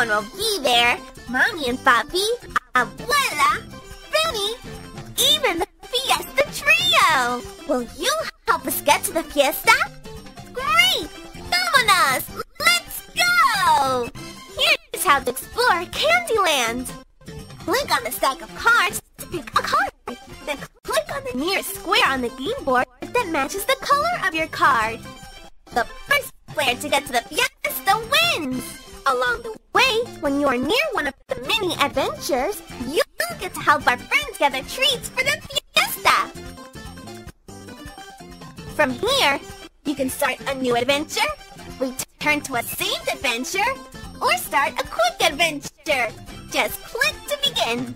Will be there. Mommy and Papi, Abuela, Benny, even the Fiesta Trio. Will you help us get to the fiesta? Great! Vámonos! Let's go! Here's how to explore Candyland. Click on the stack of cards to pick a card. Then click on the nearest square on the game board that matches the color of your card. The first player to get to the fiesta wins! Along the when you are near one of the mini adventures, you'll get to help our friends gather treats for the fiesta! From here, you can start a new adventure, return to a saved adventure, or start a quick adventure. Just click to begin.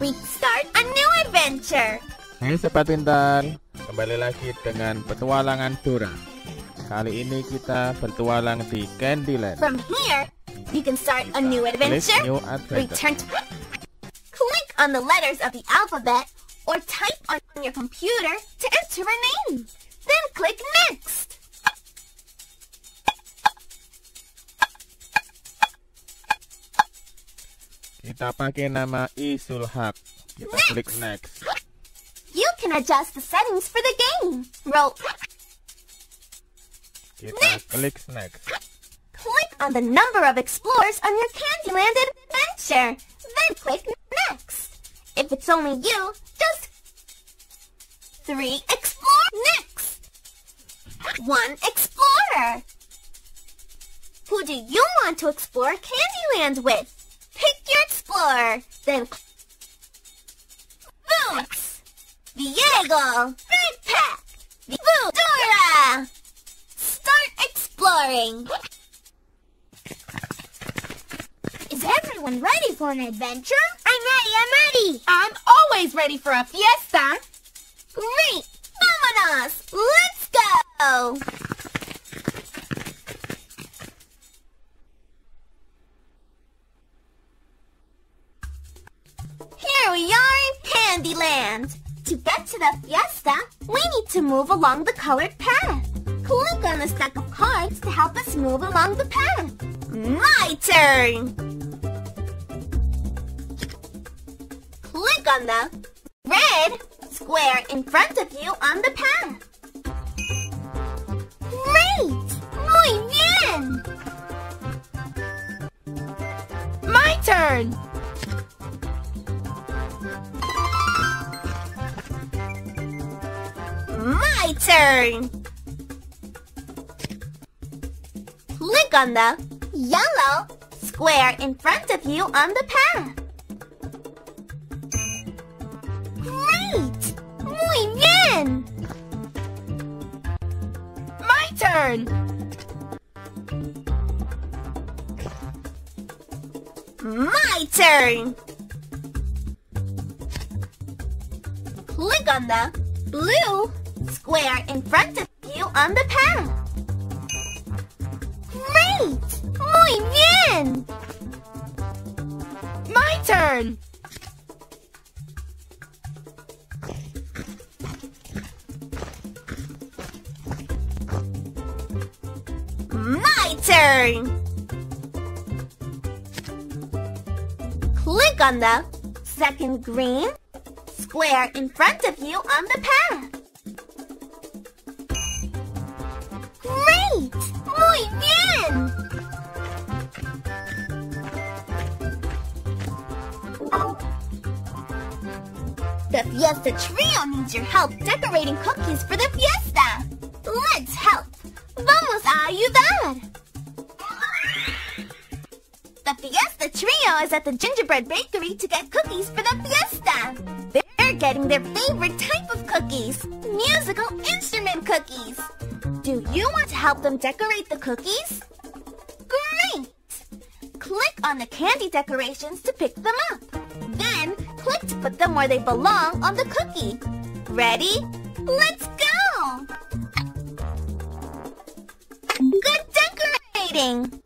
We start a new adventure. Hai Sobat Pintar, kembali lagi dengan petualangan Dora. Kali ini kita bertualang di Candyland. From here, you can start a new adventure, New Adventure. return to... Click on the letters of the alphabet or type on your computer to enter a name. Then click Next. Kita pakai nama Isulhak. Kita Next. klik next. You can adjust the settings for the game. Roll. Next. klik next. Click on the number of explorers on your Candyland adventure. Then click Next. If it's only you, just three explore next. One explorer. Who do you want to explore Candyland with? Pick your explorer. Then Boots, Diego, Backpack, Boo, Dora. Is everyone ready for an adventure? I'm ready, I'm ready. I'm always ready for a fiesta. Great! Vámonos! Let's go! Here we are in Candyland. To get to the fiesta, we need to move along the colored path. Click on the stack of cards to help us move along the path. My turn! Click on the red square in front of you on the path. Great! Muy bien! My turn. My turn! On the yellow square in front of you on the path. Great! Muy bien! My turn. My turn! Click on the blue square in front of you on the path. Great! Muy bien! My turn. My turn! Click on the second green square in front of you on the path. Great! Muy bien! Yes, the Trio needs your help decorating cookies for the fiesta. Let's help. Vamos a ayudar. The Fiesta Trio is at the Gingerbread Bakery to get cookies for the fiesta. They're getting their favorite type of cookies, musical instrument cookies. Do you want to help them decorate the cookies? Great! Click on the candy decorations to pick them up. Click to put them where they belong on the cookie. Ready? Let's go! Good decorating!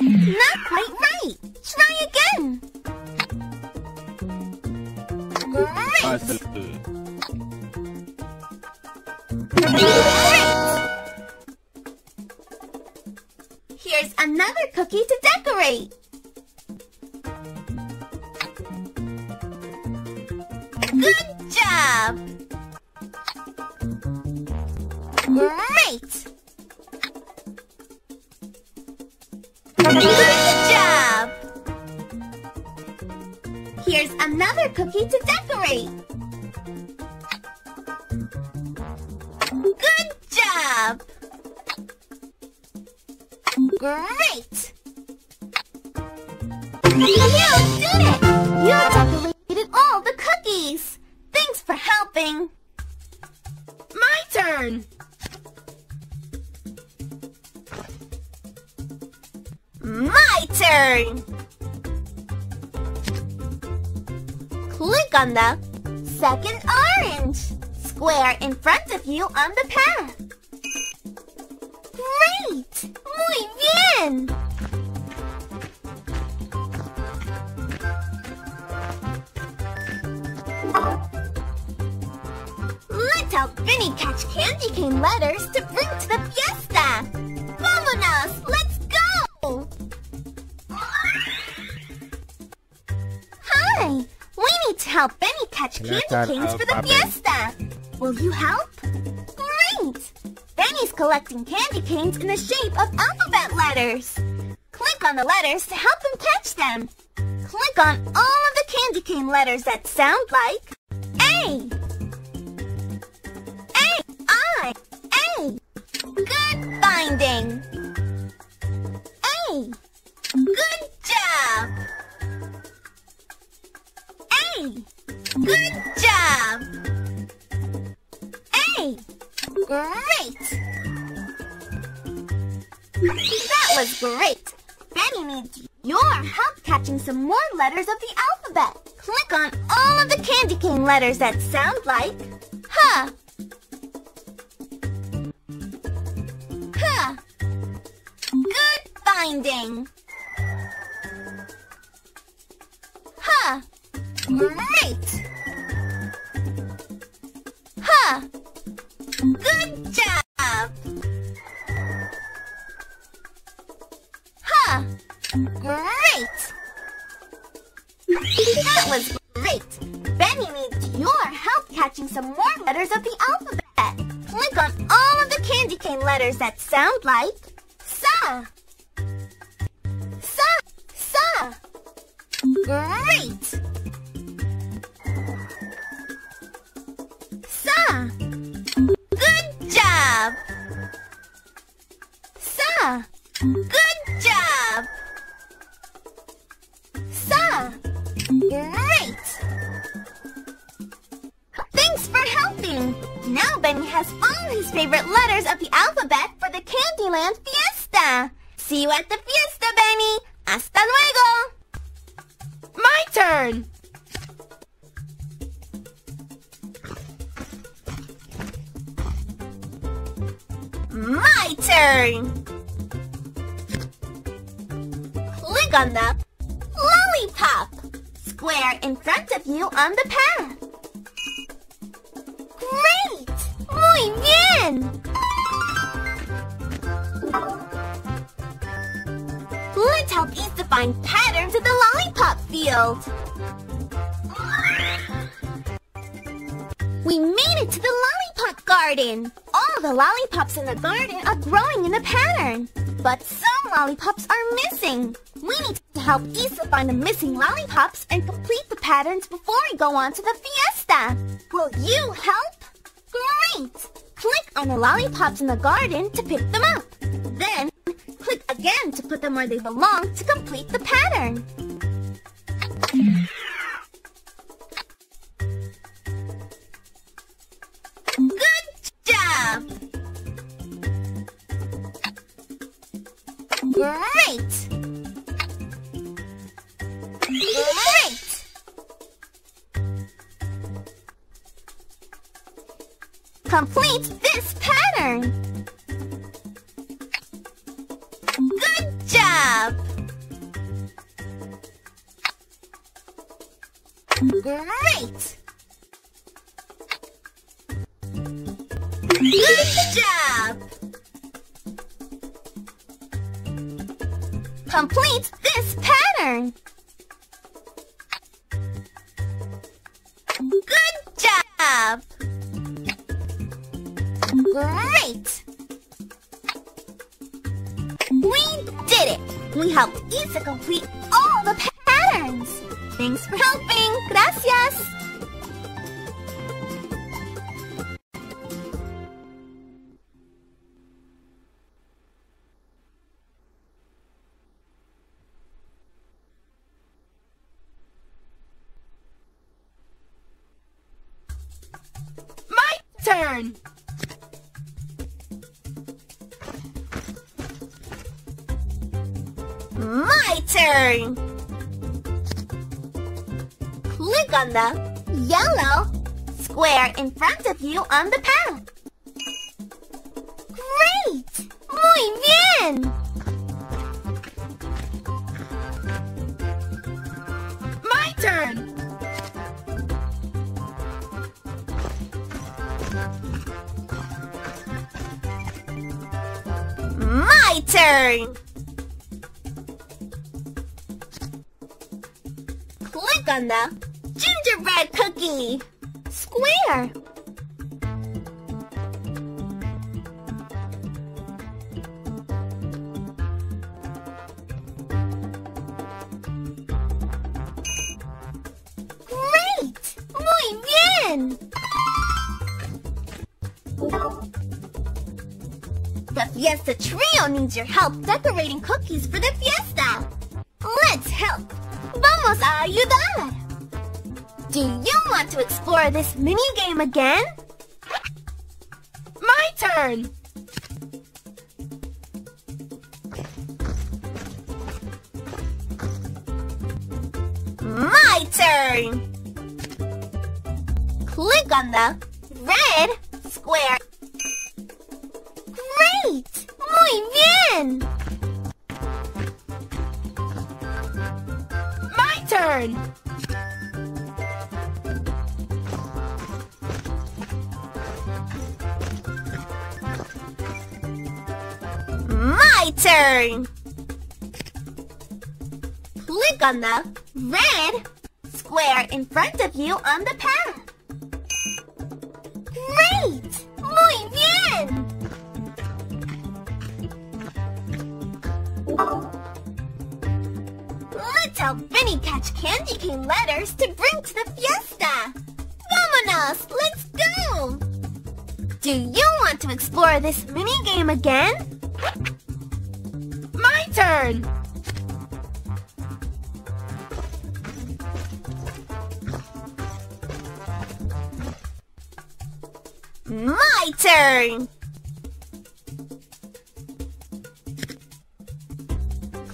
Not quite right. Try again. Great! Great! Here's another cookie to decorate. Great! Good job! Here's another cookie to decorate. Good job! Great! You did it! You decorated all the cookies! Thanks My turn. My turn! Click on the second orange square in front of you on the path. Letters to bring to the fiesta! Vámonos! Let's go! Hi! We need to help Benny catch candy canes for the fiesta! Will you help? Great! Benny's collecting candy canes in the shape of alphabet letters. Click on the letters to help him catch them. Click on all of the candy cane letters that sound like. A. A. Oh, good job. A. Good job. A. Great. That was great. Benny needs your help catching some more letters of the alphabet. Click on all of the candy cane letters that sound like huh. Finding. Huh. Great. Huh. Good job. Huh. Great. That was great. Benny needs your help catching some more letters of the alphabet. Click on all of the candy cane letters that sound like Sa. Good job. Sa. Great. Thanks for helping. Now Benny has all his favorite letters of the alphabet for the Candyland Fiesta. See you at the fiesta, Benny. Hasta luego. My turn. My turn! On the lollipop square in front of you on the path. Great! Muy bien! Let's help Isa find patterns in the lollipop field. We made it to the lollipop garden. All the lollipops in the garden are growing in a pattern. But some lollipops are missing. We need to help Isa find the missing lollipops and complete the patterns before we go on to the fiesta. Will you help? Great! Click on the lollipops in the garden to pick them up. Then, click again to put them where they belong to complete the pattern. Great! Great! Complete this pattern! Good job! Great! Complete this pattern. Good job! Great! We did it! We helped Isa complete My turn. Click on the yellow square in front of you on the path. Turn! Click on the gingerbread cookie square. Fiesta Trio needs your help decorating cookies for the fiesta. Let's help. Vamos a ayudar. Do you want to explore this mini game again? My turn. Turn. My turn! Click on the red square in front of you on the path. Help Benny catch candy cane letters to bring to the fiesta! Vamonos! Let's go! Do you want to explore this mini game again? My turn. My turn!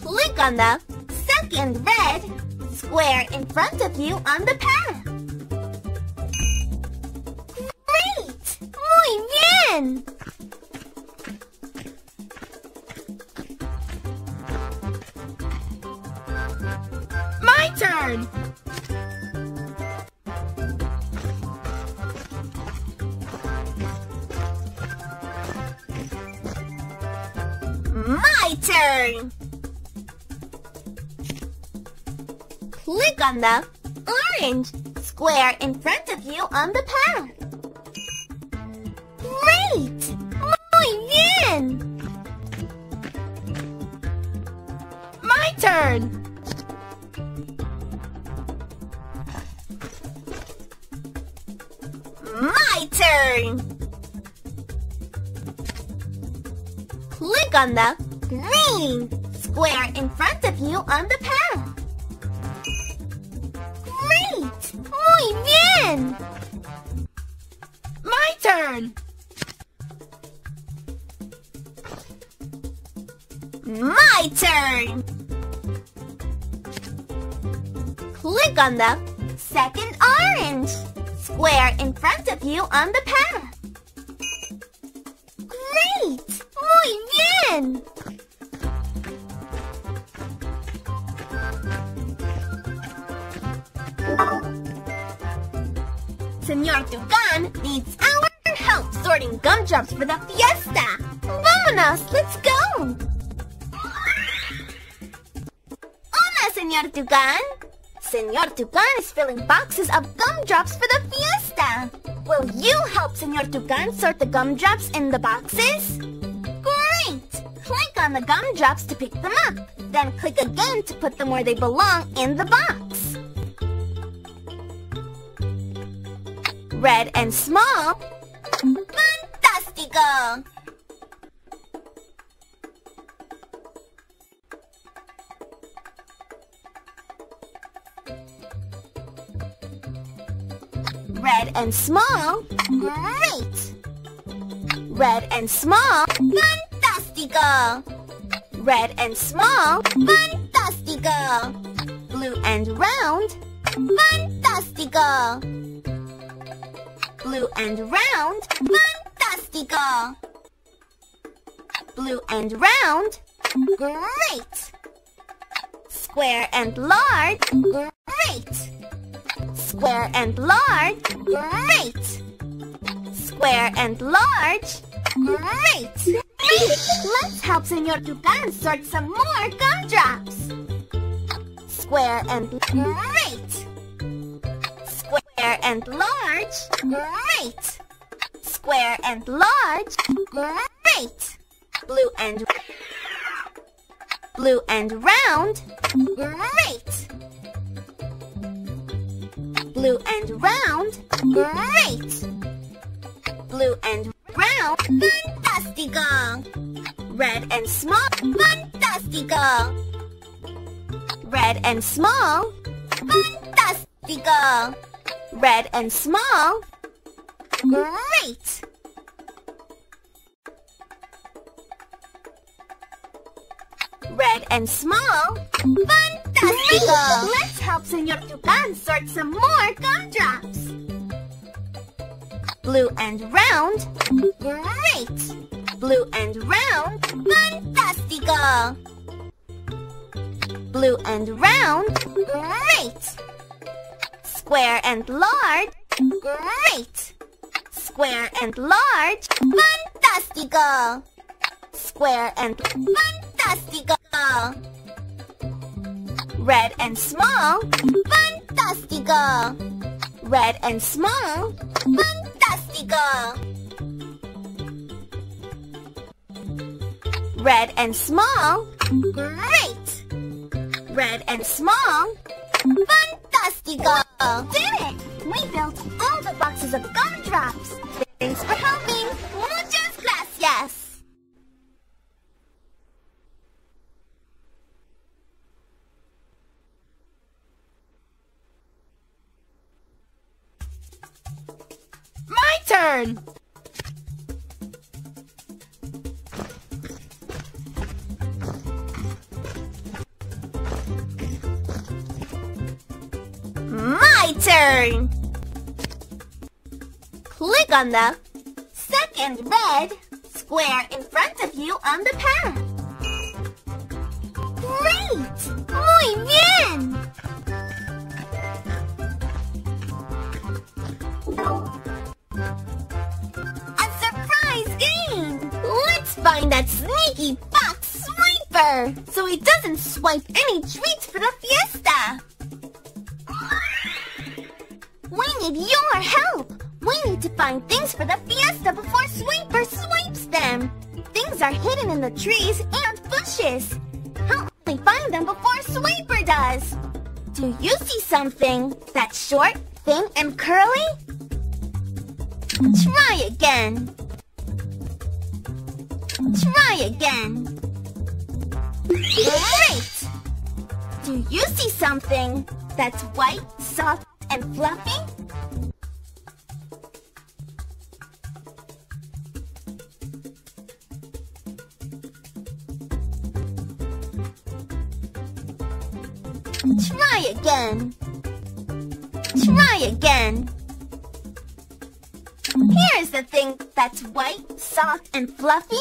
Click on the second red square in front of you on the path. On the orange square in front of you on the path. Great! Muy bien! My turn. My turn! Click on the green square in front of you on the path. Turn. My turn! Click on the second orange square in front of you on the path. Great! Muy bien! Senor Tucan needs our help sorting gumdrops for the fiesta. Vámonos, let's go. Hola, Señor Tucan. Señor Tucan is filling boxes of gumdrops for the fiesta. Will you help Señor Tucan sort the gumdrops in the boxes? Great! Click on the gumdrops to pick them up. Then click again to put them where they belong in the box. Red and small. Fantastico! Red and small. Great! Red and small. Fantastico! Red and small. Fantastico! Blue and round. Fantastico! Blue and round. Fantastico! Blue and round. Great! Square and large. Great! Square and large. Great! Square and large. Great! Let's help Senor Tucan sort some more gumdrops. Square and great! Square and large. Great! Square and large. Great! Blue and blue and round. Great! Blue and round. Great! Blue and round. Fantastico! Red and small. Fantastico! Red and small. Fantastico! Red and small. Great! Red and small. Fantastico! Let's help Senor Tucan sort some more gumdrops. Blue and round. Great! Blue and round. Fantastico! Blue and round. Great! Square and large. Great! Square and large. Fantastico! Square and fantastico! Red and small. Fantastico! Red and small. Fantastico! Red and small. Great! Red and small. Fantastico! Did it! We built all the boxes of gumdrops. Thanks for helping. Muchas gracias. My turn! Turn! Click on the second red square in front of you on the path. Great! Muy bien! A surprise game! Let's find that sneaky box swiper so he doesn't swipe any treats for the fiesta! We need your help! We need to find things for the fiesta before Swiper swipes them! Things are hidden in the trees and bushes! Help me find them before Swiper does! Do you see something that's short, thin, and curly? Try again! Try again! Great! Do you see something that's white, soft, and fluffy? Again. Try again. Here's the thing that's white, soft, and fluffy.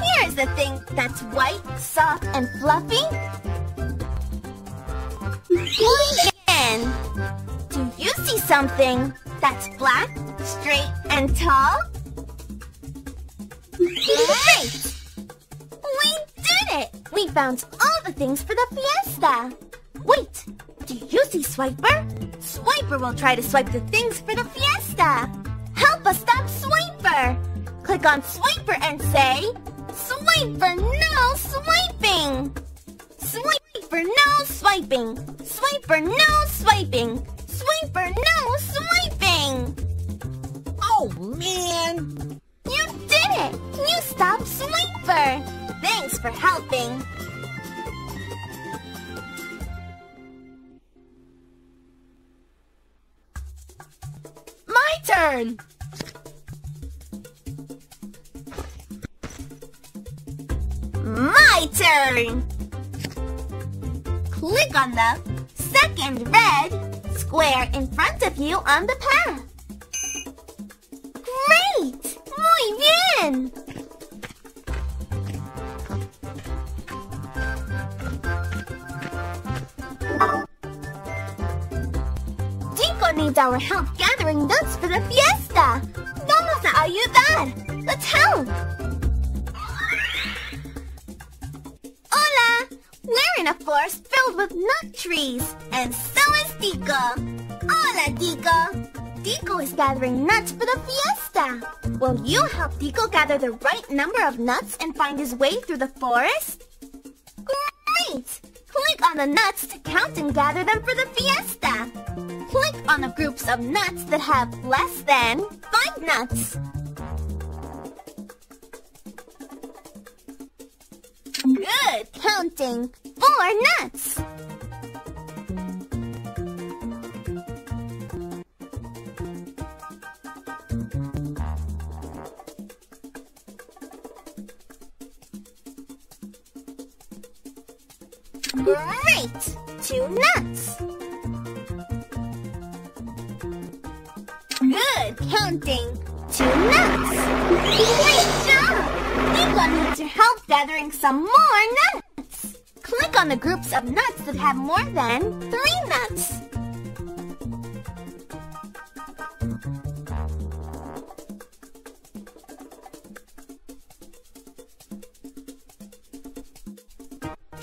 Here's the thing that's white, soft, and fluffy. Again. Do you see something that's black, straight, and tall? Found all the things for the fiesta! Wait, do you see Swiper? Swiper will try to swipe the things for the fiesta! Help us stop Swiper! Click on Swiper and say, Swiper, no swiping! Swiper, no swiping! Swiper, no swiping! Swiper, no swiping! Oh, man! You did it! You stopped Swiper! Thanks for helping! Turn! My turn! Click on the second red square in front of you on the path. Great! Muy bien! Tico needs our help gathering nuts for the fiesta. Vamos a ayudar. Let's help. Hola! We're in a forest filled with nut trees, and so is Tico. Hola, Tico! Tico is gathering nuts for the fiesta. Will you help Tico gather the right number of nuts and find his way through the forest? Great! Click on the nuts to count and gather them for the fiesta. On the groups of nuts that have less than five nuts. Good counting. Four nuts. Great! Counting. Two nuts. Great job! Tico needs your help gathering some more nuts. Click on the groups of nuts that have more than three nuts.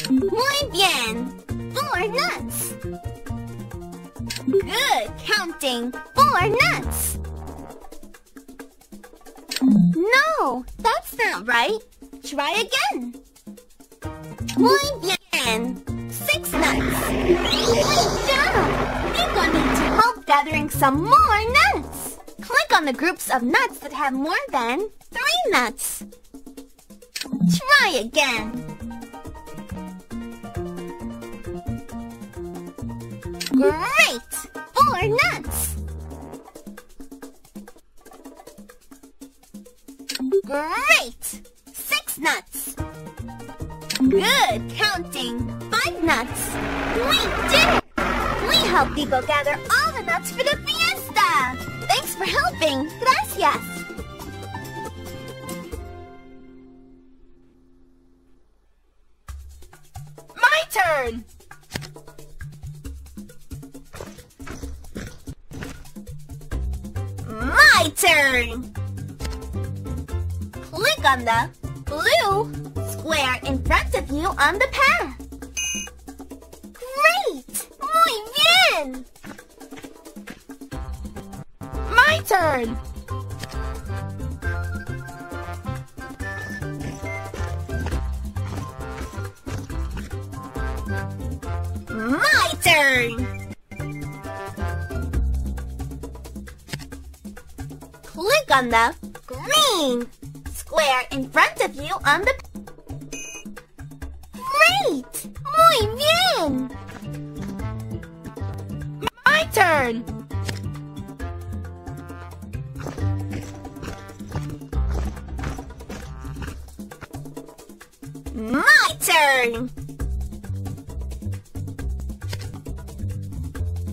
Muy bien! Four nuts. Good counting. Four nuts. No, that's not right. Try again. Muy bien. Six nuts. Great job! Tico needs your help gathering some more nuts. Click on the groups of nuts that have more than three nuts. Try again. Great! Four nuts! Great! Six nuts! Good counting! Five nuts! We did it! We helped Tico gather all the nuts for the fiesta! Thanks for helping! Gracias! My turn! My turn! On the blue square in front of you on the path. Great! Muy bien! My turn! My turn! Click on the green square in front of you on the... Great! Muy bien! My turn! My turn!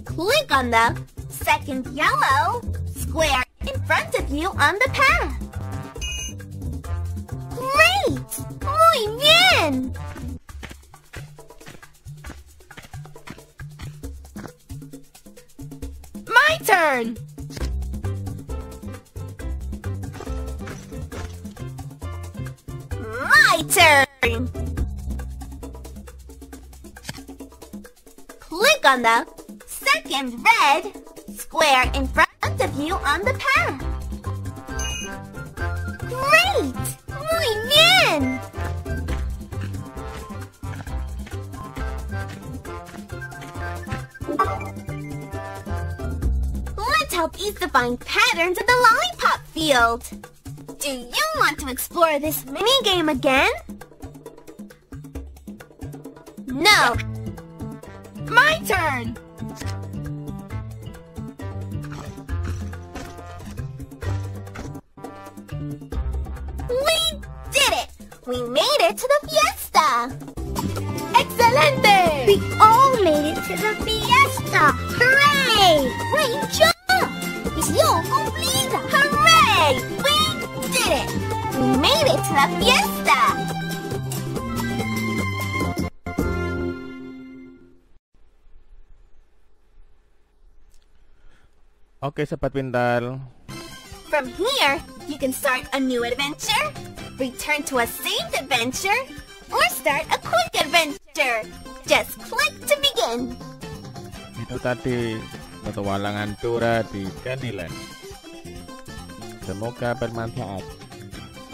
Click on the second yellow square in front of you on the path. On the second red square in front of you on the path. Great! Muy bien! Let's help Isa find patterns in the lollipop field. Do you want to explore this mini game again? No. Turn! We did it! We made it to the fiesta! Excelente! We all made it to the fiesta! Hooray! Great job! Misión cumplida! Hooray! We did it! We made it to the fiesta! Oke, sobat pintar. From here, you can start a new adventure, return to a saved adventure, or start a quick adventure. Just click to begin. Itu tadi petualangan Dora di Candyland. Semoga bermanfaat.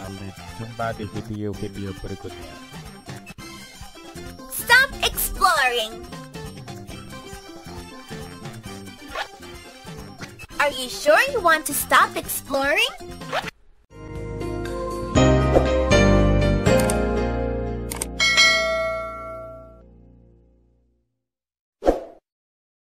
Sampai jumpa di video-video berikutnya. Stop exploring. Are you sure you want to stop exploring?